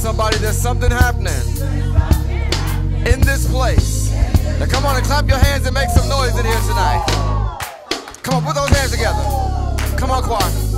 somebody there's something happening in this place. Now come on and clap your hands and make some noise in here tonight. Come on, put those hands together. Come on, choir.